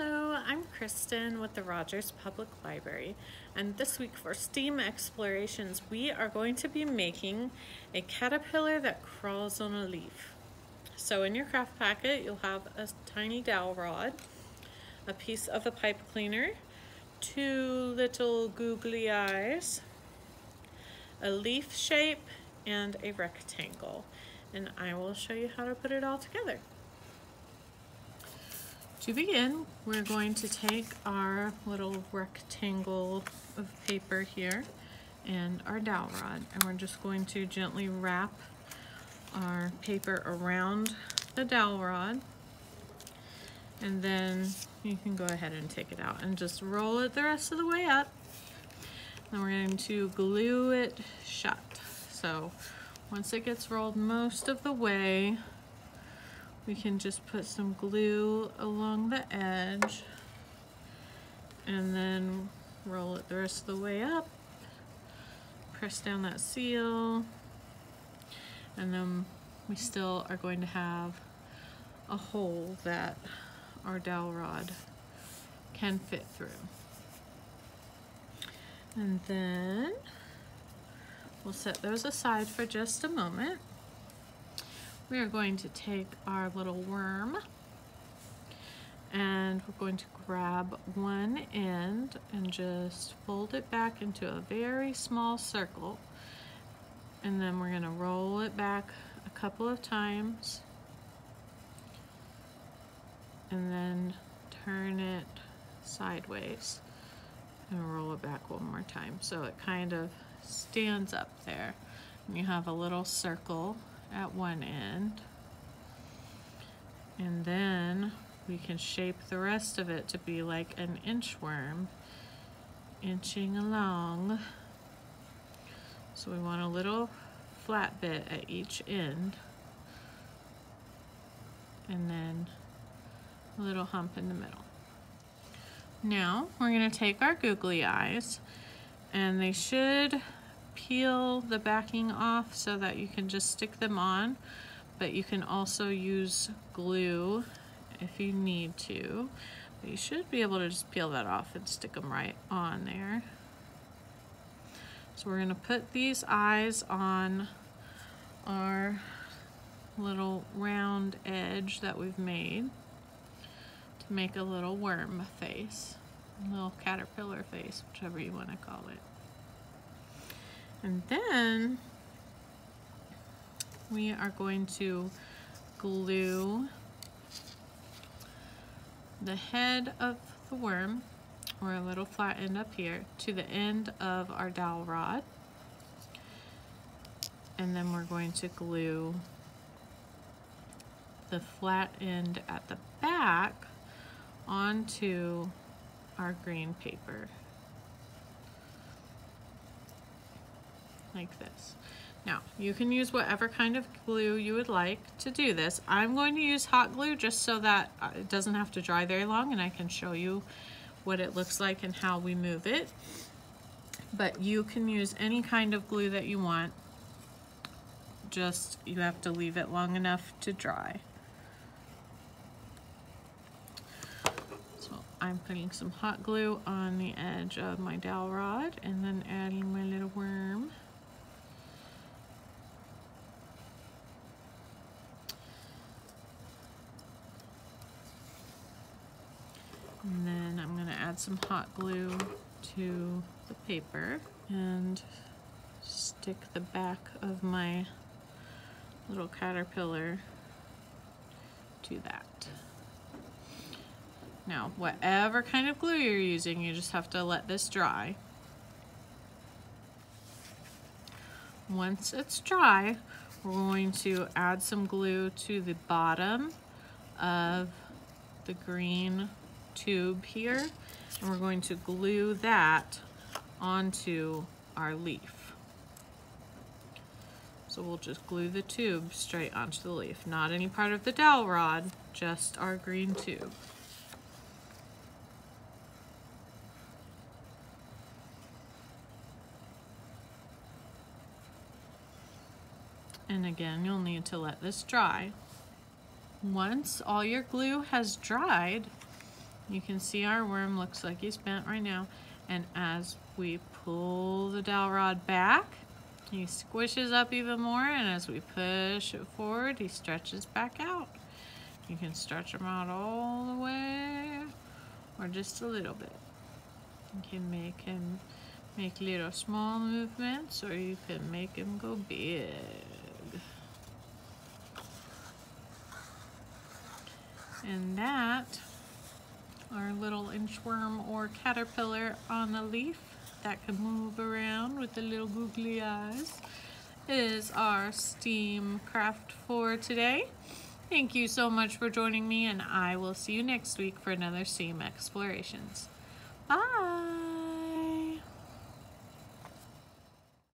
Hello, I'm Kristin with the Rogers Public Library and this week for STEAM Explorations we are going to be making a caterpillar that crawls on a leaf. So in your craft packet you'll have a tiny dowel rod, a piece of a pipe cleaner, two little googly eyes, a leaf shape, and a rectangle. And I will show you how to put it all together. To begin, we're going to take our little rectangle of paper here and our dowel rod, and we're just going to gently wrap our paper around the dowel rod, and then you can go ahead and take it out and just roll it the rest of the way up. Then we're going to glue it shut. So once it gets rolled most of the way, we can just put some glue along the edge and then roll it the rest of the way up press down that seal and then we still are going to have a hole that our dowel rod can fit through. And then we'll set those aside for just a moment we are going to take our little worm and we're going to grab one end and just fold it back into a very small circle. And then we're going to roll it back a couple of times. And then turn it sideways and roll it back one more time. So it kind of stands up there. And you have a little circle at one end. And then we can shape the rest of it to be like an inchworm, inching along. So we want a little flat bit at each end. And then a little hump in the middle. Now we're going to take our googly eyes and they should peel the backing off so that you can just stick them on, but you can also use glue if you need to. But you should be able to just peel that off and stick them right on there. So we're gonna put these eyes on our little round edge that we've made to make a little worm face, a little caterpillar face, whichever you wanna call it. And then we are going to glue the head of the worm or a little flat end up here to the end of our dowel rod. And then we're going to glue the flat end at the back onto our green paper like this. Now, you can use whatever kind of glue you would like to do this. I'm going to use hot glue just so that uh, it doesn't have to dry very long and I can show you what it looks like and how we move it. But you can use any kind of glue that you want. Just, you have to leave it long enough to dry. So I'm putting some hot glue on the edge of my dowel rod and then adding my little worm. And then I'm gonna some hot glue to the paper and stick the back of my little caterpillar to that. Now, whatever kind of glue you're using, you just have to let this dry. Once it's dry, we're going to add some glue to the bottom of the green tube here and we're going to glue that onto our leaf. So we'll just glue the tube straight onto the leaf, not any part of the dowel rod, just our green tube. And again, you'll need to let this dry. Once all your glue has dried, You can see our worm looks like he's bent right now. And as we pull the dowel rod back, he squishes up even more. And as we push it forward, he stretches back out. You can stretch him out all the way or just a little bit. You can make him make little small movements or you can make him go big. And that, our little inchworm or caterpillar on the leaf that can move around with the little googly eyes, is our STEAM craft for today. Thank you so much for joining me and I will see you next week for another STEAM Explorations. Bye!